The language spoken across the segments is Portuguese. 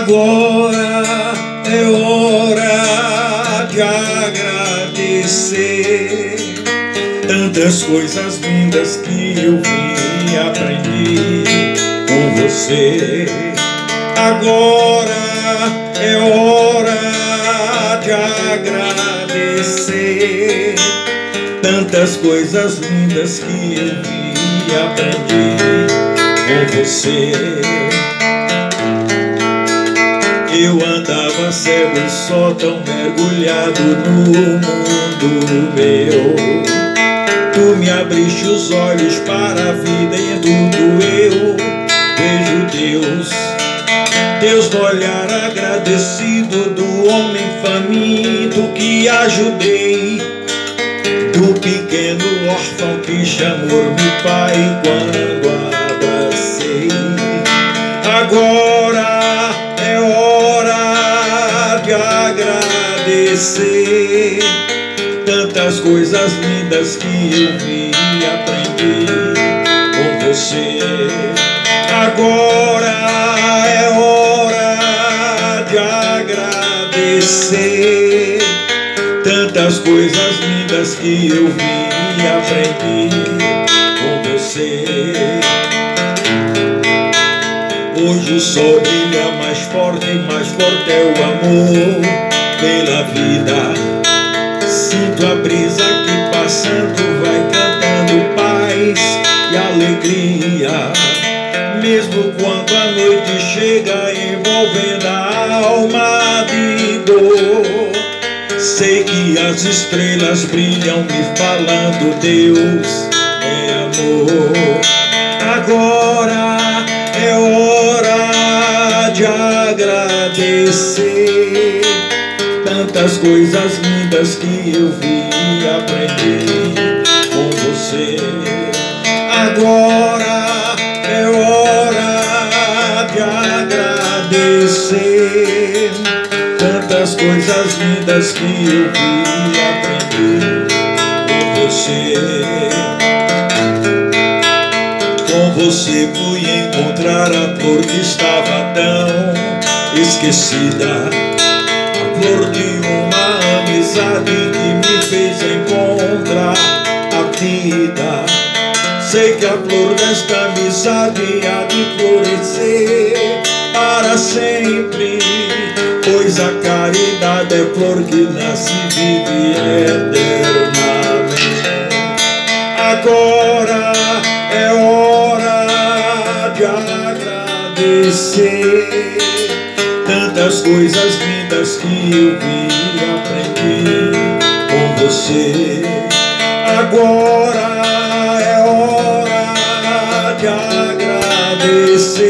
Agora é hora de agradecer tantas coisas lindas que eu vi e aprendi com você. Agora é hora de agradecer tantas coisas lindas que eu vi e aprendi com você. Eu andava cego só tão mergulhado no mundo meu. Tu me abriste os olhos para a vida e tudo eu vejo Deus. Deus no olhar agradecido do homem faminto que ajudei. Do pequeno órfão que chamou-me pai quando abracei. Agora agradecer tantas coisas lindas que eu vi e aprendi com você. Agora é hora de agradecer tantas coisas lindas que eu vi e aprendi com você. Hoje o sol brilha mais forte, mais forte é o amor pela vida. Sinto a brisa que passando vai cantando paz e alegria. Mesmo quando a noite chega envolvendo a alma de dor. Sei que as estrelas brilham me falando Deus é amor. Agora é hora de agradecer tantas coisas lindas que eu vi e aprendi com você. Agora é hora de agradecer tantas coisas lindas que eu vi e aprendi com você. Com você fui encontrar a flor que estava tão esquecida. Flor de uma amizade que me fez encontrar a vida. Sei que a flor desta amizade há de florescer para sempre. Pois a caridade é flor que nasce e vive eternamente. Agora é hora de agradecer tantas coisas lindas que eu vi aprendi com você. Agora é hora de agradecer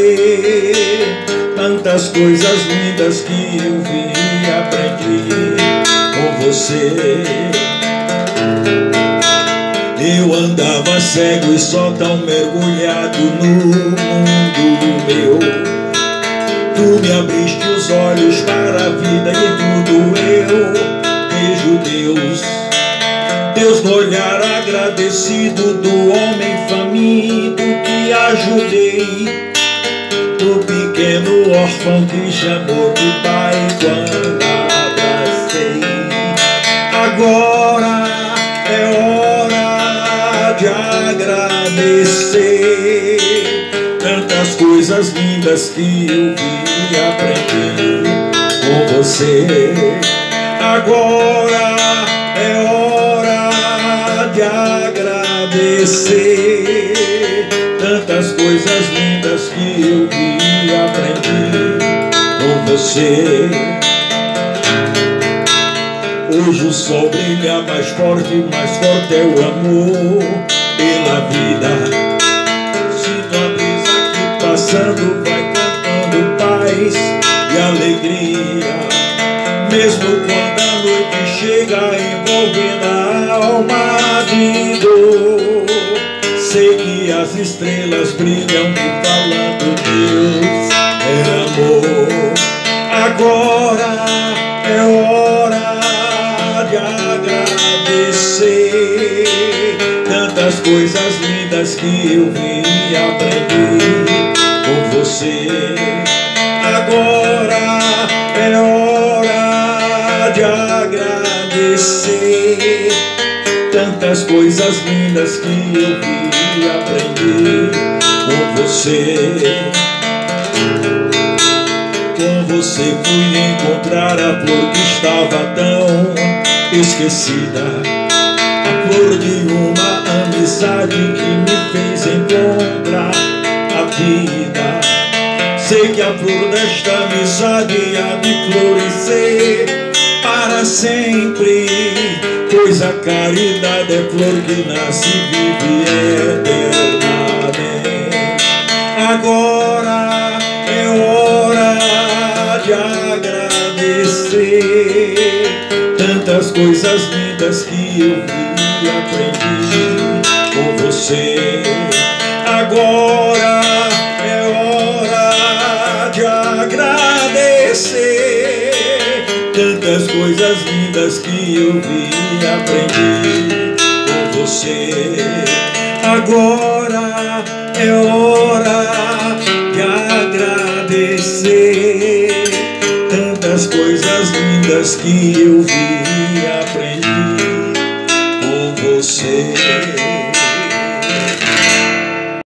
tantas coisas lindas que eu vi aprendi com você. Eu andava cego e só tão mergulhado no mundo meu. Tu me abriste os olhos para a vida e tudo eu vejo Deus. Deus no olhar agradecido do homem faminto que ajudei. Do pequeno órfão que chamou de pai quando abracei. Agora é hora de agradecer tantas coisas lindas que eu vi e aprendi com você. Agora é hora de agradecer tantas coisas lindas que eu vi e aprendi com você. Hoje o sol brilha mais forte, mais forte é o amor pela vida. Passando vai cantando paz e alegria. Mesmo quando a noite chega envolvendo a alma de dor. Sei que as estrelas brilham me falando Deus é amor. Agora é hora de agradecer tantas coisas lindas que eu vi você. Agora é hora de agradecer Tantas coisas lindas que eu vi aprender com você. Com você fui encontrar a flor que estava tão esquecida. A flor de uma amizade que me fez encontrar Flor desta amizade há de florescer para sempre. Pois a caridade é flor que nasce vive eternamente. Agora é hora de agradecer Tantas coisas lindas que eu vi e aprendi com você. Agora tantas coisas lindas que eu vi e aprendi com você. Agora é hora de agradecer tantas coisas lindas que eu vi e aprendi com você.